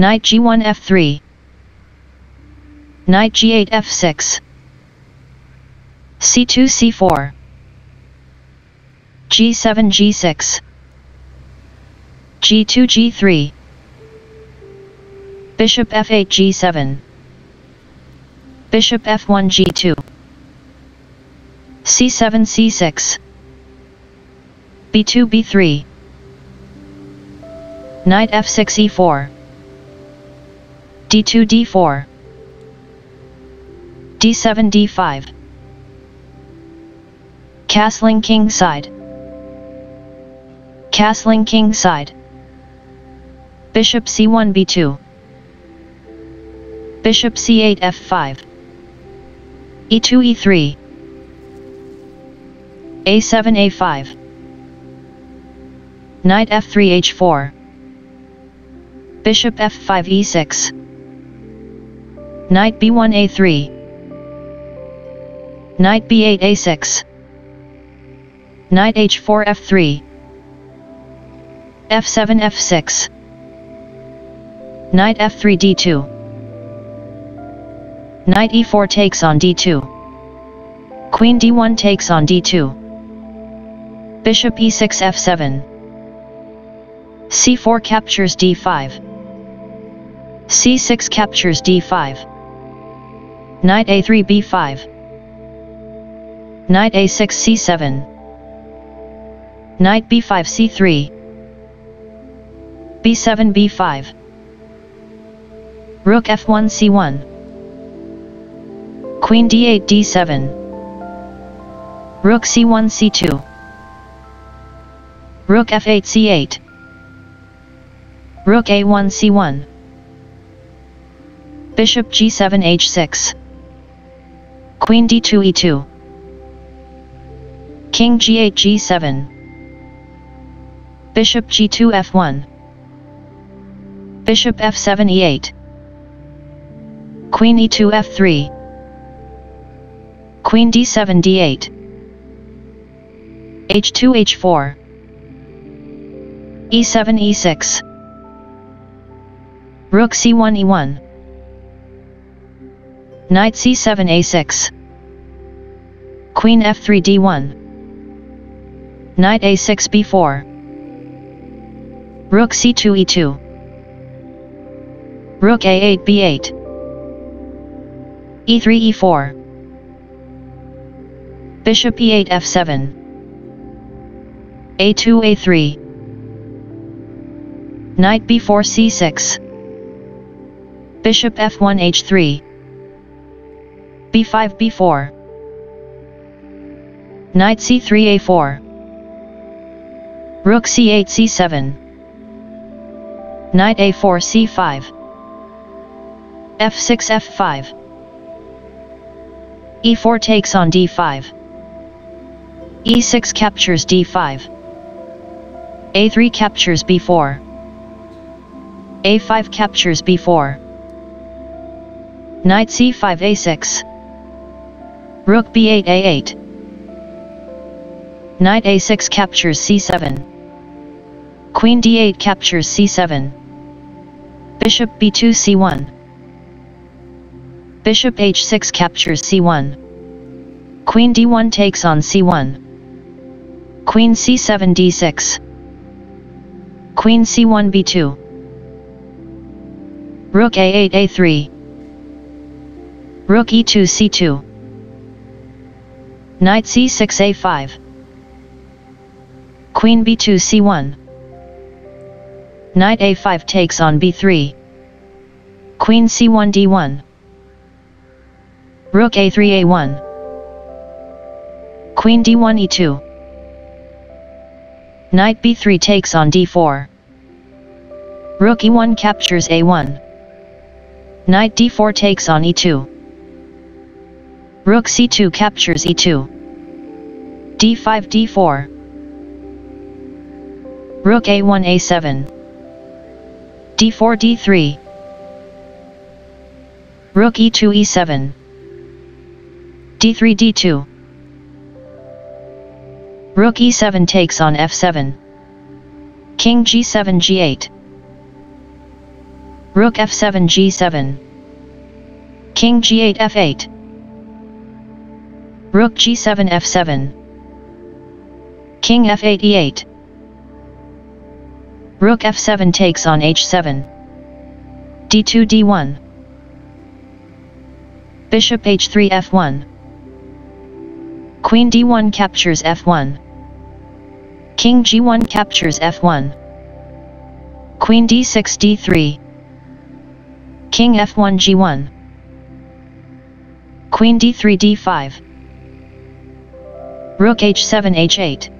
Knight g1 f3. Knight g8 f6. c2 c4. g7 g6. g2 g3. Bishop f8 g7. Bishop f1 g2. c7 c6. b2 b3. Knight f6 e4. D2 d4. d7 d5. Castling king side. Castling king side. Bishop c1 b2. Bishop c8 f5. e2 e3. a7 a5. Knight f3 h4. Bishop f5 e6. Knight b1 a3. Knight b8 a6. Knight h4 f3. f7 f6. Knight f3 d2. Knight e4 takes on d2. Queen d1 takes on d2. Bishop e6 f7. c4 captures d5 c6 captures d5 knight a3 b5 knight a6 c7 knight b5 c3 b7 b5 rook f1 c1 queen d8 d7 rook c1 c2 rook f8 c8 rook a1 c1 Bishop g7 h6. Queen d2 e2. King g8 g7. Bishop g2 f1. Bishop f7 e8. Queen e2 f3. Queen d7 d8. h2 h4. e7 e6. Rook c1 e1. Knight c7 a6. Queen f3 d1. Knight a6 b4. Rook c2 e2. Rook a8 b8. e3 e4. Bishop e8 f7. a2 a3. Knight b4 c6. Bishop f1 h3 b5 b4 Knight c3 a4 Rook c8 c7 Knight a4 c5 f6 f5 e4 takes on d5 e6 captures d5 a3 captures b4 a5 captures b4 Knight c5 a6 Rook b8 a8 Knight a6 captures c7 Queen d8 captures c7 Bishop b2 c1 Bishop h6 captures c1 Queen d1 takes on c1 Queen c7 d6 Queen c1 b2 Rook a8 a3 Rook e2 c2 Knight c6 a5 Queen b2 c1 Knight a5 takes on b3 Queen c1 d1 Rook a3 a1 Queen d1 e2 Knight b3 takes on d4 Rook e1 captures a1 Knight d4 takes on e2 Rook c2 captures e2. d5 d4. Rook a1 a7. d4 d3. Rook e2 e7. d3 d2. Rook e7 takes on f7. King g7 g8. Rook f7 g7. King g8 f8. Rook g7 f7. King f8 e8. Rook f7 takes on h7. d2 d1. Bishop h3 f1. Queen d1 captures f1. King g1 captures f1. Queen d6 d3. King f1 g1. Queen d3 d5. Rook h7 h8.